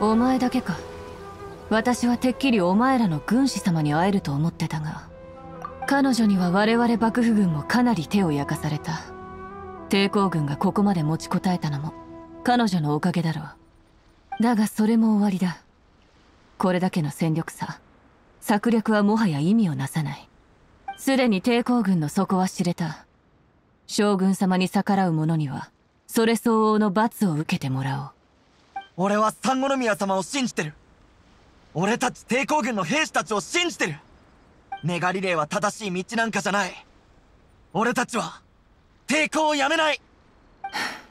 お前だけか。私はてっきりお前らの軍師様に会えると思ってたが彼女には我々幕府軍もかなり手を焼かされた。抵抗軍がここまで持ちこたえたのも彼女のおかげだろう。だがそれも終わりだ。これだけの戦力差。策略はもはや意味をなさない。すでに抵抗軍の底は知れた。将軍様に逆らう者にはそれ相応の罰を受けてもらおう。俺は三五宮様を信じてる。俺たち抵抗軍の兵士たちを信じてる。ネガリレーは正しい道なんかじゃない。俺たちは抵抗をやめない。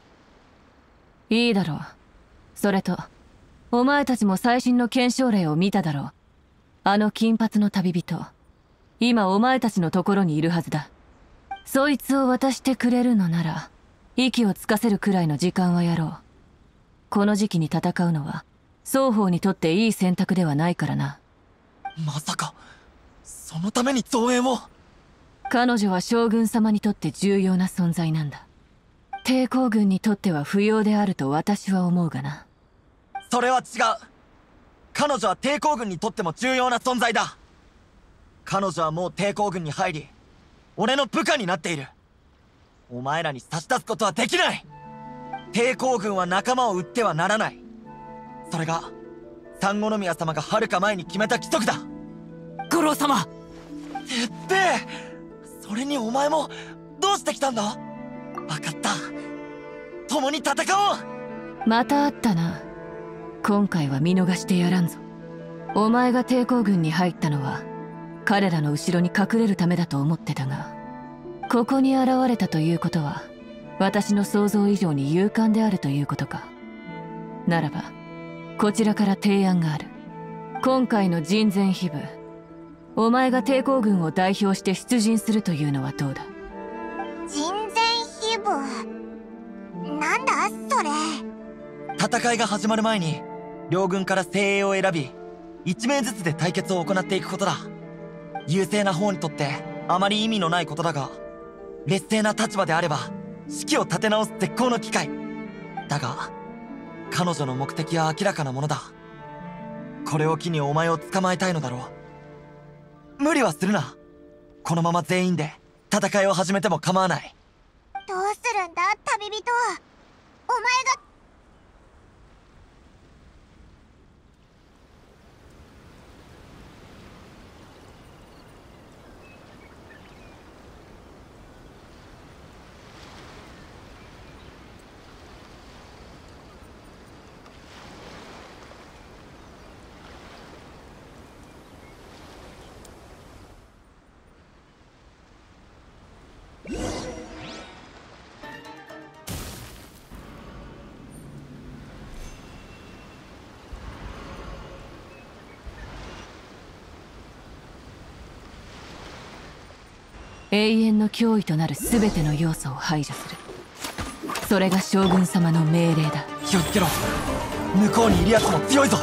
いいだろう。それとお前たちも最新の検証例を見ただろう。あの金髪の旅人。今お前たちのところにいるはずだ。そいつを渡してくれるのなら息をつかせるくらいの時間はやろう。この時期に戦うのは双方にとっていい選択ではないからな。まさかそのために増援を。彼女は将軍様にとって重要な存在なんだ。抵抗軍にとっては不要であると私は思うがな。それは違う。彼女は抵抗軍にとっても重要な存在だ。彼女はもう抵抗軍に入り俺の部下になっている。お前らに差し出すことはできない抵抗軍は仲間を撃ってはならない。それが三五宮様がはるか前に決めた規則だ。五郎様。てっべえそれにお前もどうしてきたんだ？分かった。共に戦おう。また会ったな。今回は見逃してやらんぞ。お前が抵抗軍に入ったのは彼らの後ろに隠れるためだと思ってたがここに現れたということは私の想像以上に勇敢であるということか。ならばこちらから提案がある。今回の人前秘部。お前が抵抗軍を代表して出陣するというのはどうだ？人前秘部？なんだそれ？戦いが始まる前に両軍から精鋭を選び1名ずつで対決を行っていくことだ。優勢な方にとってあまり意味のないことだが劣勢な立場であれば士気を立て直す絶好の機会。だが彼女の目的は明らかなものだ。これを機にお前を捕まえたいのだろう。無理はするな。このまま全員で戦いを始めても構わない。どうするんだ旅人。お前が永遠の脅威となる全ての要素を排除する。それが将軍様の命令だ。気をつけろ。向こうにいる奴も強いぞ。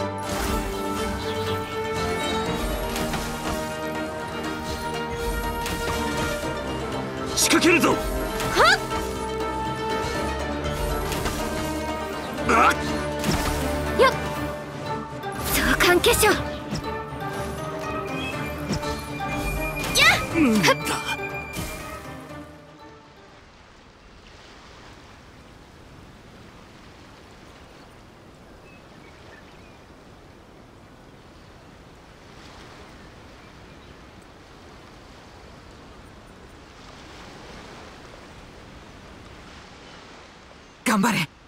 仕掛けるぞ。はっ！よっ！相関化粧やっ頑張れ。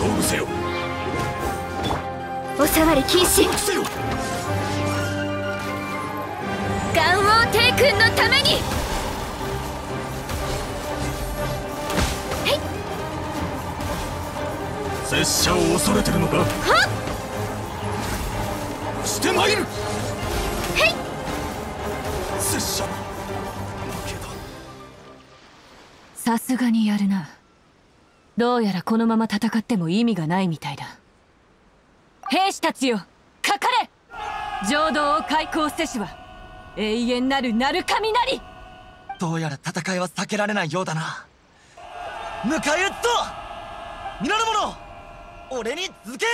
勝負せよ。お触り禁止。ガン王帝君のために。拙者を恐れてるのか？は？っしてまいる。へい。拙者。負けた。さすがにやるなどうやらこのまま戦っても意味がないみたいだ。兵士たちよかかれ！浄土を開口せしは永遠なる鳴神なり！どうやら戦いは避けられないようだな。迎え撃つぞ！皆の者俺に続け！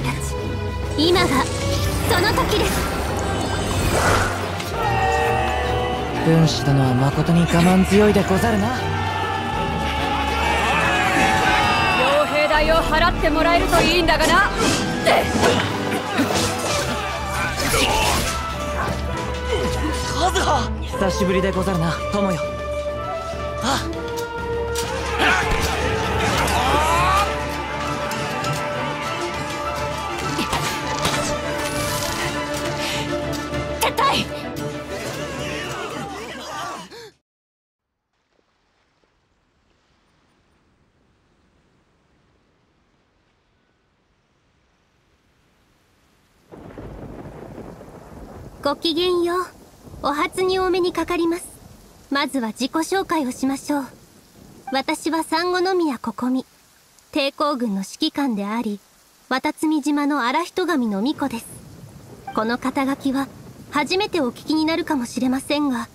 たち。今がその時です。軍師殿は誠に我慢強いでござるな。傭兵代を払ってもらえるといいんだがな。カズハ。久しぶりでござるな友よ。あ撤ごきげんよう。お初に多めにかかります。まずは自己紹介をしましょう。私は産後の宮ここみ。抵抗軍の指揮官であり渡積島の荒人神の巫女です。この肩書きは初めてお聞きになるかもしれませんが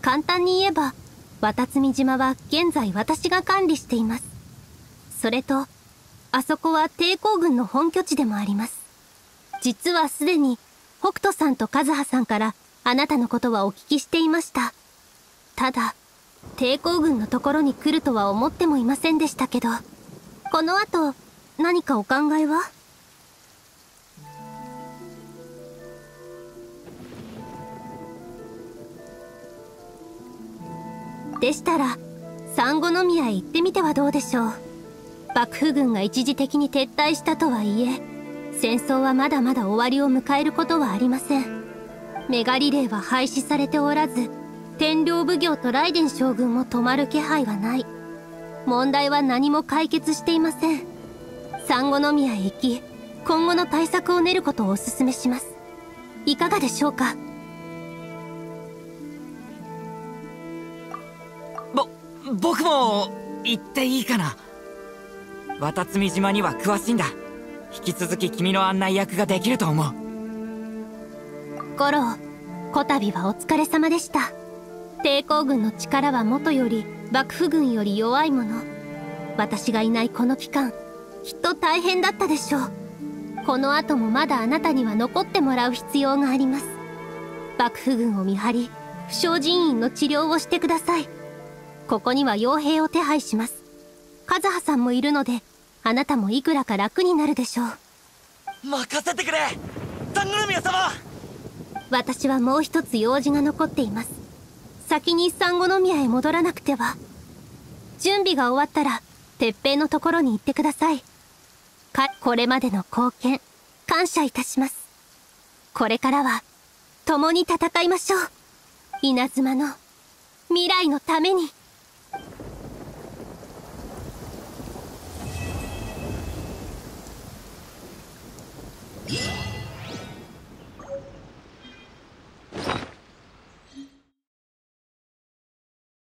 簡単に言えば渡積島は現在私が管理しています。それとあそこは抵抗軍の本拠地でもあります。実はすでに北斗さんと和葉さんからあなたのことはお聞きしていました。ただ抵抗軍のところに来るとは思ってもいませんでしたけど。この後何かお考えは？でしたら産後宮へ行ってみてはどうでしょう。幕府軍が一時的に撤退したとはいえ戦争はまだまだ終わりを迎えることはありません。メガリレーは廃止されておらず天領奉行とライデン将軍も止まる気配はない。問題は何も解決していません。産後の宮へ行き今後の対策を練ることをお勧めします。いかがでしょうか？ぼ僕も行っていいかな。渡積島には詳しいんだ。引き続き君の案内役ができると思う。五郎こたびはお疲れ様でした。抵抗軍の力はもとより幕府軍より弱いもの。私がいないこの期間きっと大変だったでしょう。この後もまだあなたには残ってもらう必要があります。幕府軍を見張り負傷人員の治療をしてください。ここには傭兵を手配します。和葉さんもいるのであなたもいくらか楽になるでしょう。任せてくれ！サングルミア様！私はもう一つ用事が残っています。先に産後宮へ戻らなくては。準備が終わったら鉄平のところに行ってください。かこれまでの貢献感謝いたします。これからは共に戦いましょう。稲妻の未来のために